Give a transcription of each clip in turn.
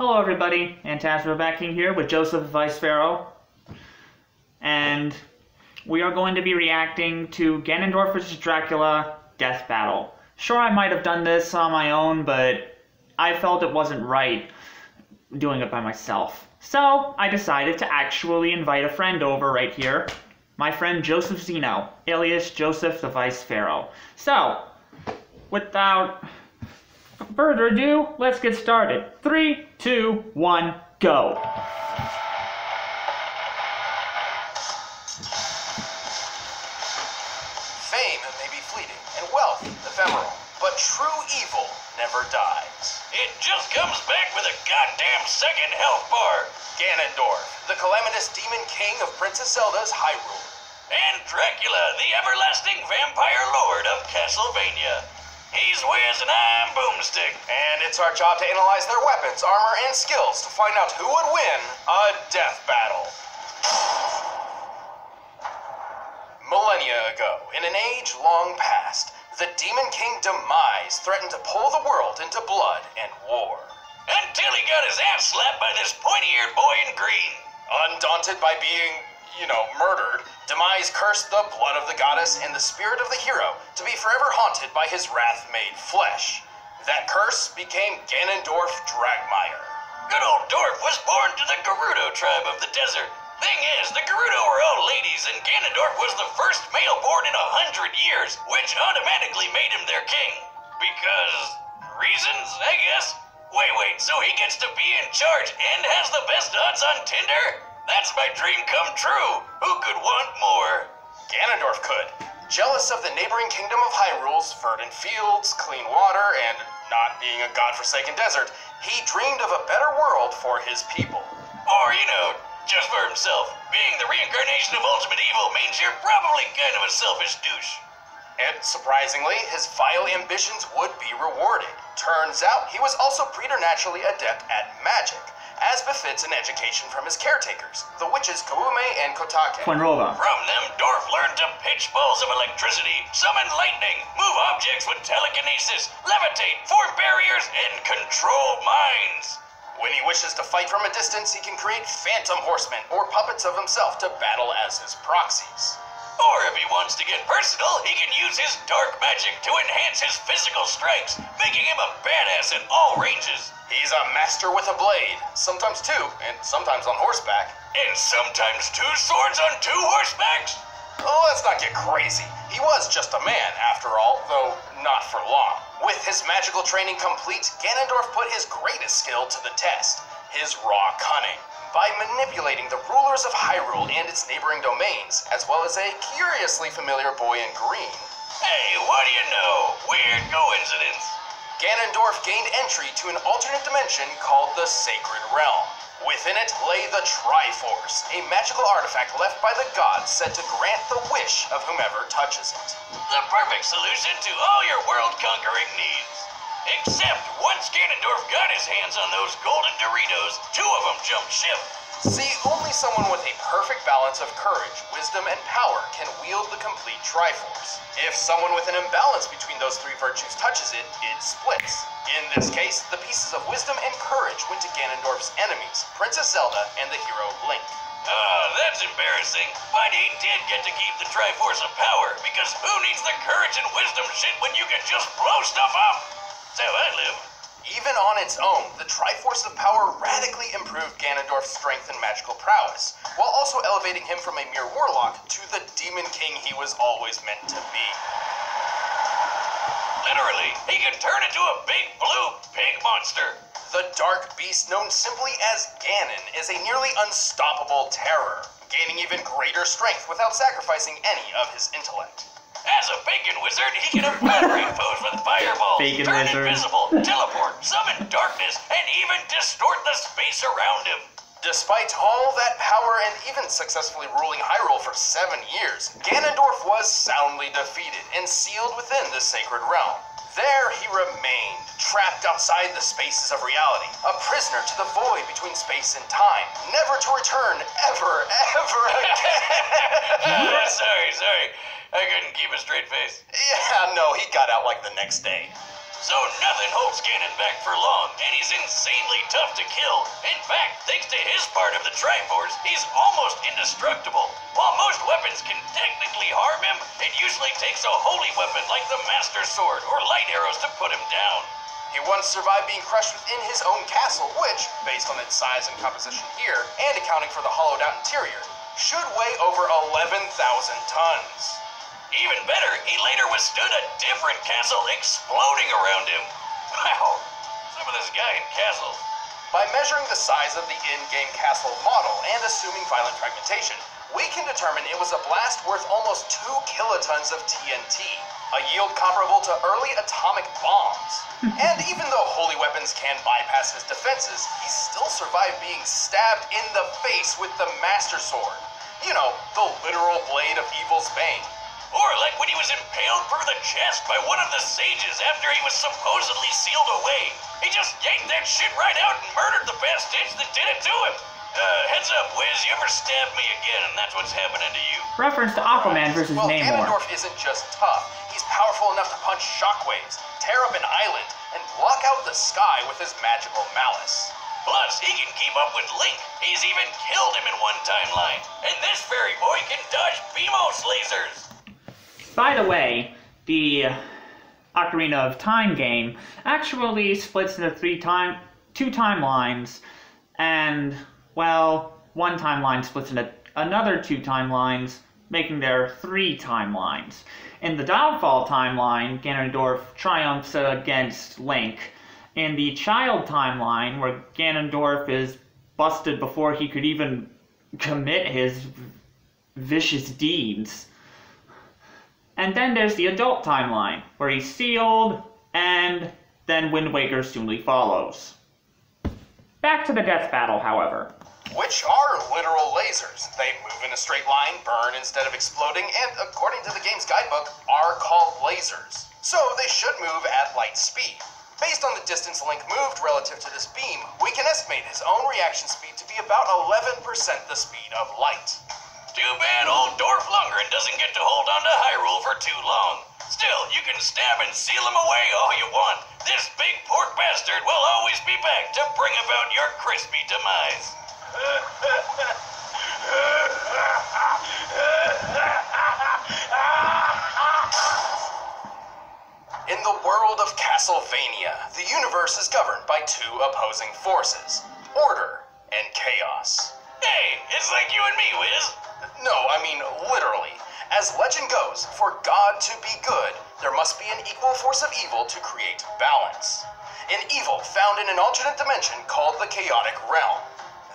Hello, everybody. Antasma Bat King here with Joseph the Vice Pharaoh. And we are going to be reacting to Ganondorf vs. Dracula Death Battle. Sure, I might have done this on my own, but I felt it wasn't right doing it by myself. So, I decided to actually invite a friend over right here. My friend Joseph Zeno, alias Joseph the Vice Pharaoh. So, without further ado, let's get started. Three, two, one, go. Fame may be fleeting, and wealth ephemeral, but true evil never dies. It just comes back with a goddamn second health bar. Ganondorf, the calamitous demon king of Princess Zelda's Hyrule. And Dracula, the everlasting vampire lord of Castlevania. He's Wiz and I'm Boomstick. And it's our job to analyze their weapons, armor, and skills to find out who would win a death battle. Millennia ago, in an age long past, the Demon King Demise threatened to pull the world into blood and war. Until he got his ass slapped by this pointy-eared boy in green. Undaunted by being, you know, murdered, Demise cursed the blood of the goddess and the spirit of the hero to be forever haunted by his wrath-made flesh. That curse became Ganondorf Dragmire. Good old Dorf was born to the Gerudo tribe of the desert. Thing is, the Gerudo were all ladies, and Ganondorf was the first male born in a hundred years, which automatically made him their king. Because reasons, I guess. Wait, wait, so he gets to be in charge and has the best odds on Tinder? That's my dream come true. Who could want more? Ganondorf could. Jealous of the neighboring kingdom of Hyrule's verdant fields, clean water, and not being a godforsaken desert, he dreamed of a better world for his people. Or, you know, just for himself. Being the reincarnation of ultimate evil means you're probably kind of a selfish douche. And surprisingly, his vile ambitions would be rewarded. Turns out he was also preternaturally adept at magic, as befits an education from his caretakers, the witches Koume and Kotake. Twinrova. From them, Dorf learned to pitch balls of electricity, summon lightning, move objects with telekinesis, levitate, form barriers, and control minds. When he wishes to fight from a distance, he can create phantom horsemen or puppets of himself to battle as his proxies. Or if he wants to get personal, he can use his dark magic to enhance his physical strengths, making him a badass in all ranges. He's a master with a blade, sometimes two, and sometimes on horseback. And sometimes two swords on two horsebacks. Oh, let's not get crazy. He was just a man, after all, though not for long. With his magical training complete, Ganondorf put his greatest skill to the test his raw cunning. By manipulating the rulers of Hyrule and its neighboring domains, as well as a curiously familiar boy in green, Hey, what do you know? Weird coincidence. Ganondorf gained entry to an alternate dimension called the Sacred Realm. Within it lay the Triforce, a magical artifact left by the gods said to grant the wish of whomever touches it. The perfect solution to all your world conquering needs. Except once Ganondorf got his hands on those golden Doritos, two of them jumped ship. See, only someone with a perfect balance of courage, wisdom, and power can wield the complete Triforce. If someone with an imbalance between those three virtues touches it, it splits. In this case, the pieces of wisdom and courage went to Ganondorf's enemies, Princess Zelda and the hero Link. Ah, that's embarrassing. But he did get to keep the Triforce of Power, because who needs the courage and wisdom shit when you can just blow stuff up? How I live. Even on its own, the Triforce of Power radically improved Ganondorf's strength and magical prowess, while also elevating him from a mere warlock to the Demon King he was always meant to be. Literally, he can turn into a big blue pig monster. The dark beast known simply as Ganon is a nearly unstoppable terror, gaining even greater strength without sacrificing any of his intellect. As a bacon wizard, he can obliterate foes with fireballs, Bacon turn wizard. invisible, teleport, summon darkness, and even distort the space around him. Despite all that power and even successfully ruling Hyrule for seven years, Ganondorf was soundly defeated and sealed within the Sacred Realm. There he remained, trapped outside the spaces of reality, a prisoner to the void between space and time, never to return ever, ever again. Sorry, sorry. I couldn't keep a straight face. yeah, no, he got out like the next day. so nothing holds Ganon back for long, and he's insanely tough to kill. In fact, thanks to his part of the Triforce, he's almost indestructible. While most weapons can technically harm him, it usually takes a holy weapon like the Master Sword or light arrows to put him down. He once survived being crushed within his own castle, which, based on its size and composition here, and accounting for the hollowed out interior, should weigh over 11,000 tons. Even better, he later withstood a different castle exploding around him. Wow, some of this guy in castles. By measuring the size of the in-game castle model and assuming violent fragmentation, we can determine it was a blast worth almost 2 kilotons of TNT, a yield comparable to early atomic bombs. and even though holy weapons can bypass his defenses, he still survived being stabbed in the face with the Master Sword. You know, the literal blade of evil's bane. Or like when he was impaled through the chest by one of the sages after he was supposedly sealed away. He just yanked that shit right out and murdered the bastards that did it to him. Uh, heads up, Wiz, you ever stab me again, and that's what's happening to you. Reference to Aquaman versus well, Namor. Ganondorf isn't just tough. He's powerful enough to punch shockwaves, tear up an island, and block out the sky with his magical malice. Plus, he can keep up with Link. He's even killed him in one timeline. And this fairy boy can dodge Beamos lasers. By the way, the Ocarina of Time game actually splits into three time, two timelines, and well, one timeline splits into another two timelines, making there three timelines. In the Downfall timeline, Ganondorf triumphs against Link. In the Child timeline, where Ganondorf is busted before he could even commit his vicious deeds. And then there's the adult timeline, where he's sealed, and then Wind Waker soonly follows. Back to the death battle, however. Which are literal lasers. They move in a straight line, burn instead of exploding, and according to the game's guidebook, are called lasers. So they should move at light speed. Based on the distance Link moved relative to this beam, we can estimate his own reaction speed to be about 11% the speed of light. Too bad old Dorf Lundgren doesn't get to hold on to Hyrule for too long. Still, you can stab and seal him away all you want. This big pork bastard will always be back to bring about your crispy demise. In the world of Castlevania, the universe is governed by two opposing forces order and chaos. Hey, it's like you and me, Wiz. No, I mean literally. As legend goes, for God to be good, there must be an equal force of evil to create balance. An evil found in an alternate dimension called the Chaotic Realm.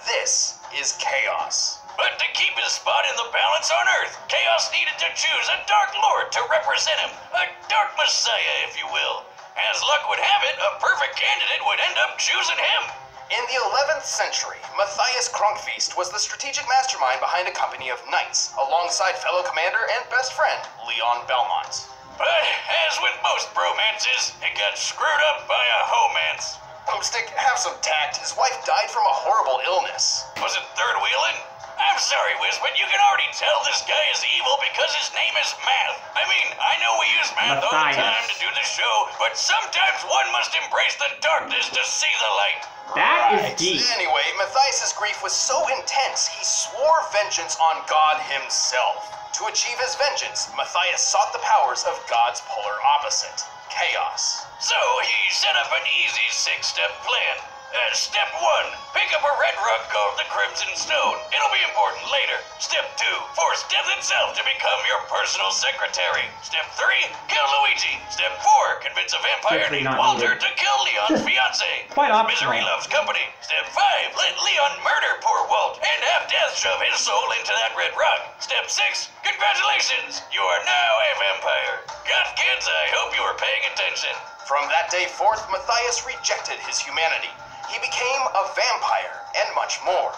This is chaos. But to keep his spot in the balance on Earth, Chaos needed to choose a Dark Lord to represent him. A Dark Messiah, if you will. As luck would have it, a perfect candidate would end up choosing him. In the 11th century, Matthias Cronqvist was the strategic mastermind behind a company of knights, alongside fellow commander and best friend, Leon Belmont. But as with most bromances, it got screwed up by a homance. Boomstick, have some tact. His wife died from a horrible illness. Was it third wheeling? I'm sorry, Wiz, but you can already tell this guy is evil because his name is Math. I mean, I know we use math all the time to do the show, but sometimes one must embrace the darkness to see the light. That is deep. Anyway, Matthias's grief was so intense, he swore vengeance on God himself. To achieve his vengeance, Matthias sought the powers of God's polar opposite, chaos. So he set up an easy six-step plan. Uh, step one, pick up a red rug called the Crimson Stone. It'll be important later. Step two, force death itself to become your personal secretary. Step three, kill Luigi. Step four, convince a vampire Step named Walter needed. to kill Leon's fiance. Quite optional. Misery loves company. Step five, let Leon murder poor Walt and have death shove his soul into that red rug. Step six, congratulations, you are now a vampire. God, kids, I hope you were paying attention. From that day forth, Matthias rejected his humanity. He became a vampire and much more.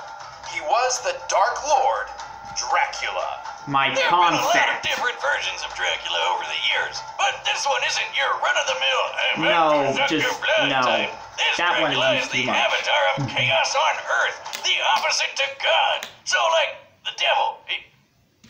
He was the Dark Lord, Dracula. My There have been a lot of different versions of Dracula over the years, but this one isn't your run-of-the-mill. No, just- blood no. type. This That one Dracula is is the much. avatar of chaos on Earth, the opposite to God. So, like the devil, he,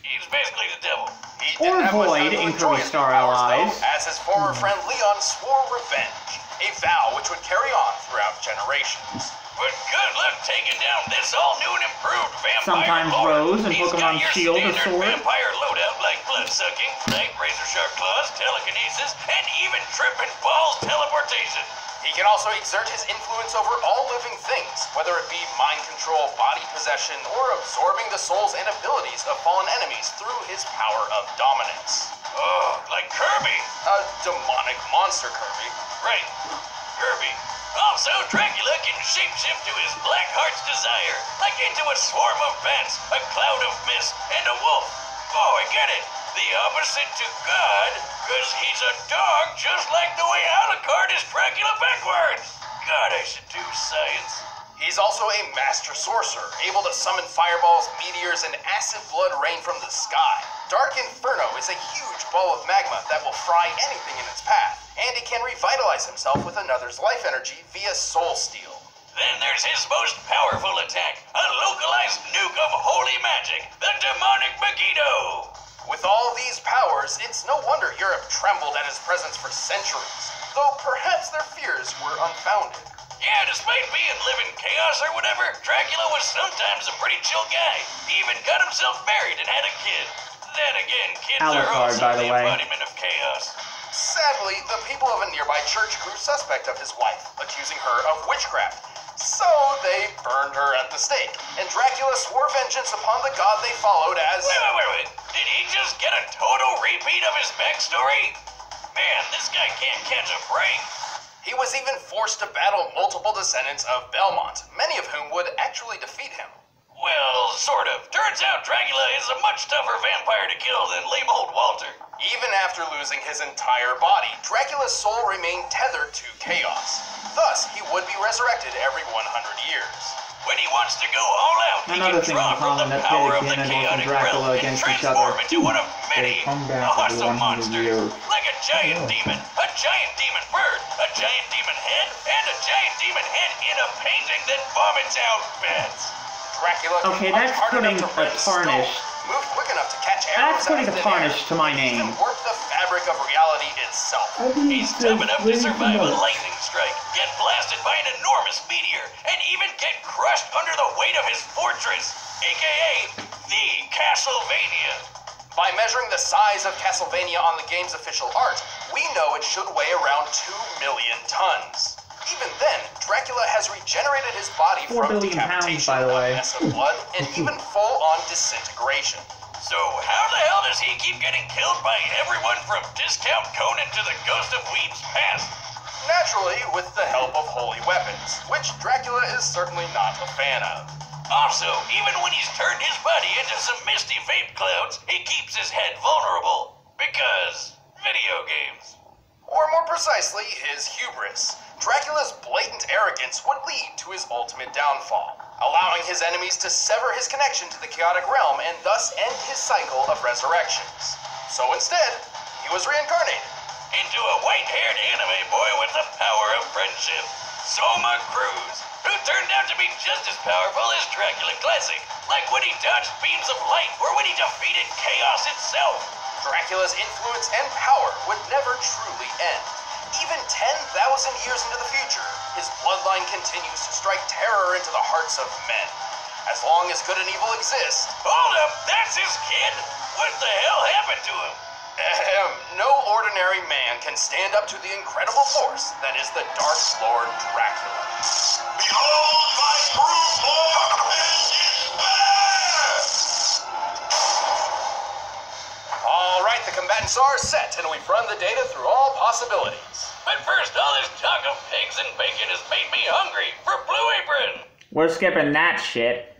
he's basically the devil. He Or Void in Star though, Allies. as his former friend Leon swore revenge, a vow which would carry on throughout generations. But good luck taking down this all new and improved vampire Sometimes lord. Rose in He's Pokemon got your Shield or standard Sword. vampire loadout like blood sucking, flight, razor sharp claws, telekinesis, and even tripping balls teleportation. He can also exert his influence over all living things, whether it be mind control, body possession, or absorbing the souls and abilities of fallen enemies through his power of dominance. Oh, like Kirby. A demonic monster, Kirby. Right. Kirby. Also, Dracula can shapeshift to his black heart's desire, like into a swarm of bats, a cloud of mist, and a wolf. Oh, I get it. The opposite to God, because he's a dog just like the way Alucard is Dracula backwards. God, I should do science. He's also a master sorcerer, able to summon fireballs, meteors, and acid blood rain from the sky. Dark Inferno is a huge ball of magma that will fry anything in its path, and he can revitalize himself with another's life energy via Soul Steal. Then there's his most powerful attack, a localized nuke of holy magic, the demonic Megiddo. With all these powers, it's no wonder Europe trembled at his presence for centuries, though perhaps their fears were unfounded. Yeah, despite being living chaos or whatever, Dracula was sometimes a pretty chill guy. He even got himself married and had a kid. Then again, kids are also by the the way. embodiment of chaos. Sadly, the people of a nearby church grew suspect of his wife, accusing her of witchcraft. So they burned her at the stake, and Dracula swore vengeance upon the god they followed as. Wait, wait, wait, wait. Did he just get a total repeat of his backstory? Man, this guy can't catch a break. He was even forced to battle multiple descendants of Belmont, many of whom would actually defeat him. Well, sort of. Turns out Dracula is a much tougher vampire to kill than lame old Walter. Even after losing his entire body, Dracula's soul remained tethered to chaos. Thus, he would be resurrected every 100 years. When he wants to go all out, he Another can thing draw in from the common, power of the chaotic Dracula realm and against each transform other. into one of many They come back every awesome monsters. years. Like a giant oh. demon, a giant demon bird, a giant demon head, and a giant demon head in a painting that vomits out bats. Okay, that's putting to a tarnish. move quick enough to catch That's putting a tarnish to my name. Warp the fabric of reality itself. He's tough enough to survive a lightning strike, get blasted by an enormous meteor, and even get crushed under the weight of his fortress, aka the Castlevania. By measuring the size of Castlevania on the game's official art, we know it should weigh around 2 million tons. Even then, Dracula has regenerated his body Four from billion pounds, decapitation, by the a way. mess of blood, and even full-on disintegration. So how the hell does he keep getting killed by everyone from Discount Conan to the Ghost of Weeb's past? Naturally, with the help of holy weapons, which Dracula is certainly not a fan of. Also, even when he's turned his body into some misty vape clouds, he keeps his head vulnerable. Because video games. Or more precisely, his hubris. Dracula's blatant arrogance would lead to his ultimate downfall, allowing his enemies to sever his connection to the chaotic realm and thus end his cycle of resurrections. So instead, he was reincarnated. Into a white-haired anime boy with the power of friendship. Soma Cruz, who turned out to be just as powerful as Dracula Classic, like when he dodged beams of light or when he defeated chaos itself. Dracula's influence and power would never truly end. Even 10,000 years into the future, his bloodline continues to strike terror into the hearts of men. As long as good and evil exist, Hold up, that's his kid? What the hell happened to him? ahem, no ordinary man can stand up to the incredible force that is the Dark Lord Dracula. Behold my true form combatants are set, and we've run the data through all possibilities. But first, all this talk of pigs and bacon has made me hungry for Blue Apron. We're skipping that shit.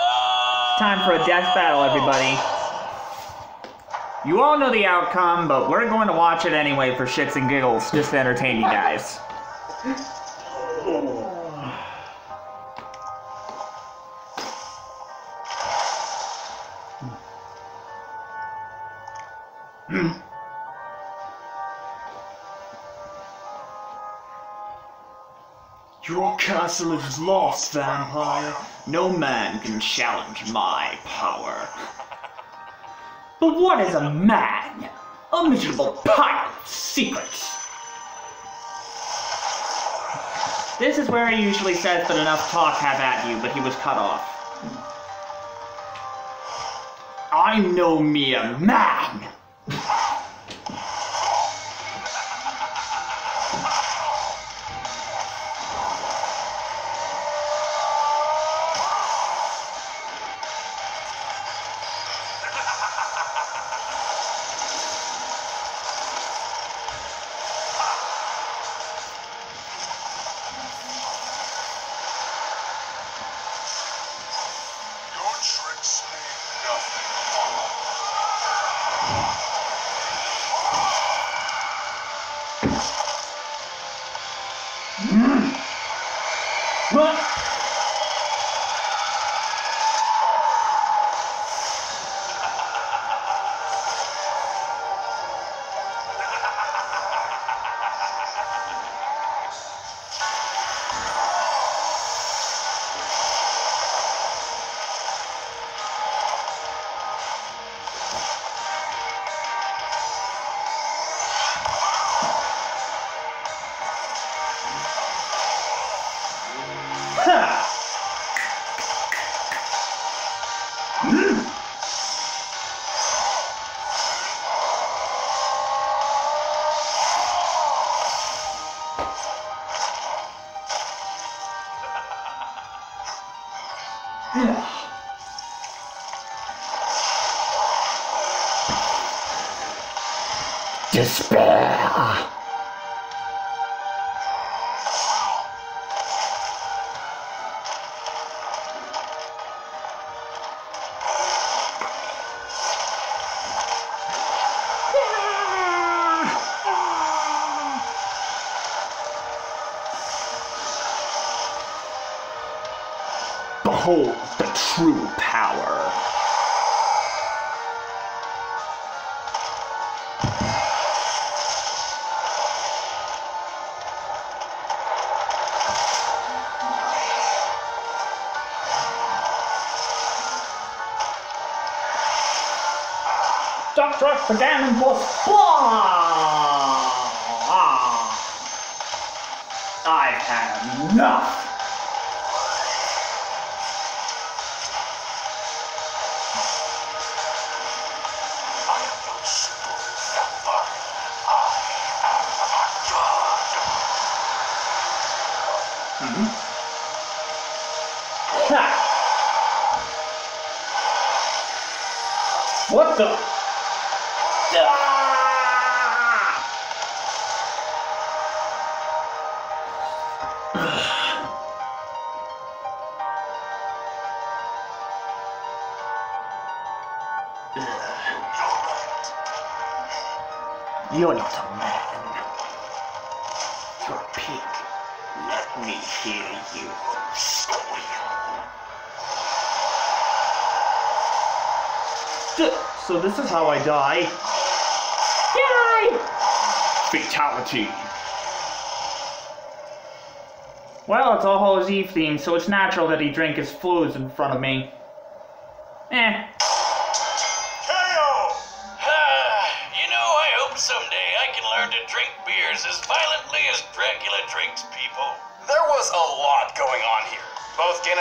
Uh, Time for a death battle, everybody. You all know the outcome, but we're going to watch it anyway for shits and giggles, just to entertain you guys. Your castle is lost, vampire. No man can challenge my power. But what is a man? A miserable pile of secrets. This is where he usually says that enough talk have at you, but he was cut off. I know me a man. Yeah. Despair. Behold the true For Ganon was I've had enough. You're. You're not a man. You're a pig. Let me hear you squeal. So this is how I die. Yay! Fatality. Well, it's all Hallows Eve themed, so it's natural that he drink his fluids in front of me. Eh.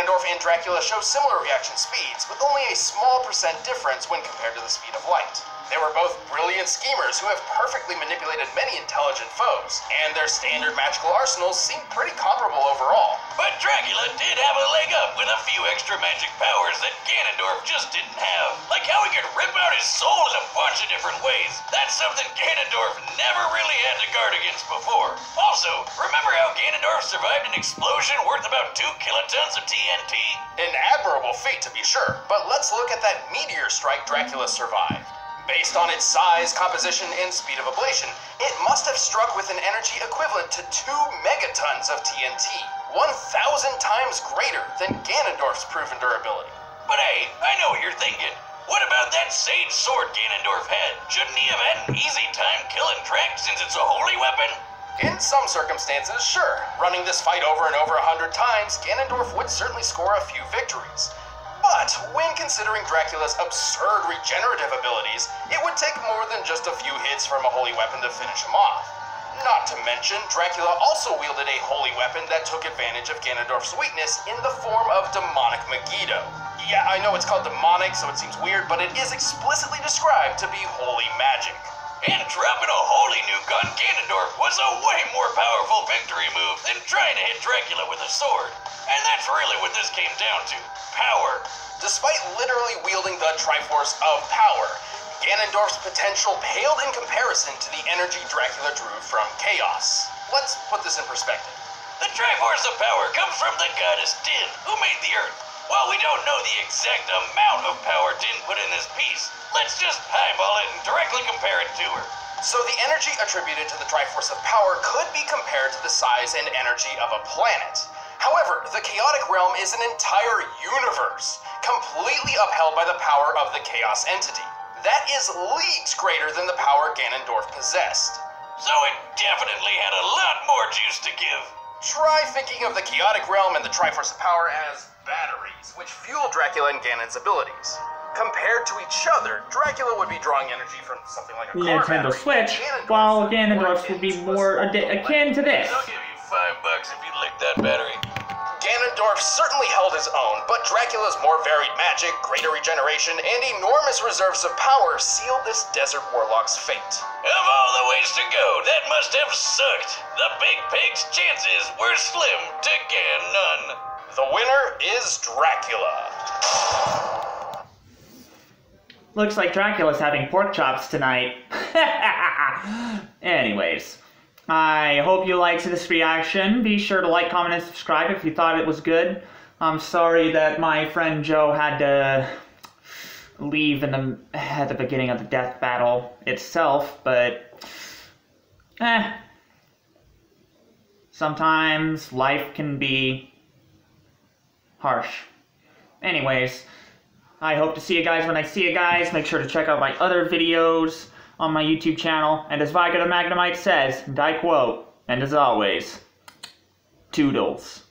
Ganondorf and Dracula show similar reaction speeds, with only a small percent difference when compared to the speed of light. They were both brilliant schemers who have perfectly manipulated many intelligent foes, and their standard magical arsenals seem pretty comparable overall. But Dracula did have a leg up with a few extra magic powers that Ganondorf just didn't have. Like how he could rip out his soul in a bunch of different ways. That's something Ganondorf never really had to guard against before. Also, remember how Ganondorf survived an explosion worth about two kilotons of TNT? An admirable feat, to be sure, but let's look at that meteor strike Dracula survived. Based on its size, composition, and speed of ablation, it must have struck with an energy equivalent to 2 megatons of TNT, 1,000 times greater than Ganondorf's proven durability. But hey, I know what you're thinking. What about that sage sword Ganondorf had? Shouldn't he have had an easy time killing Drac since it's a holy weapon? In some circumstances, sure, running this fight over and over a hundred times, Ganondorf would certainly score a few victories. But when considering Dracula's absurd regenerative abilities, it would take more than just a few hits from a holy weapon to finish him off. Not to mention, Dracula also wielded a holy weapon that took advantage of Ganondorf's weakness in the form of demonic Megiddo. Yeah, I know it's called demonic, so it seems weird, but it is explicitly described to be holy magic. And dropping a holy new gun, Ganondorf was a way more powerful victory move than trying to hit Dracula with a sword. And that's really what this came down to power. Despite literally wielding the Triforce of Power, Ganondorf's potential paled in comparison to the energy Dracula drew from Chaos. Let's put this in perspective. The Triforce of Power comes from the goddess Din, who made the Earth. While we don't know the exact amount of power Din put in this piece, let's just highball it and directly compare it to her. So the energy attributed to the Triforce of Power could be compared to the size and energy of a planet. However, the Chaotic Realm is an entire universe, completely upheld by the power of the Chaos entity. That is leagues greater than the power Ganondorf possessed. So it definitely had a lot more juice to give. Try thinking of the Chaotic Realm and the Triforce of Power as batteries, which fuel Dracula and Ganon's abilities. Compared to each other, Dracula would be drawing energy from something like a car Nintendo battery. Switch, Ganondorf's while would be Ganondorf's would be more adi- akin to this. I'll give you five bucks if you lick that battery. Ganondorf certainly held his own, but Dracula's more varied magic, greater regeneration, and enormous reserves of power sealed this desert warlock's fate. Of all the ways to go, that must have sucked. The Big Pig's chances were slim to gan none. The winner is Dracula. Looks like Dracula's having pork chops tonight. Anyways, I hope you liked this reaction. Be sure to like, comment, and subscribe if you thought it was good. I'm sorry that my friend Joe had to leave in the at the beginning of the death battle itself, but eh. Sometimes life can be harsh. Anyways, I hope to see you guys when I see you guys. Make sure to check out my other videos on my YouTube channel. And as the Magnemite says, I quote, and as always, toodles.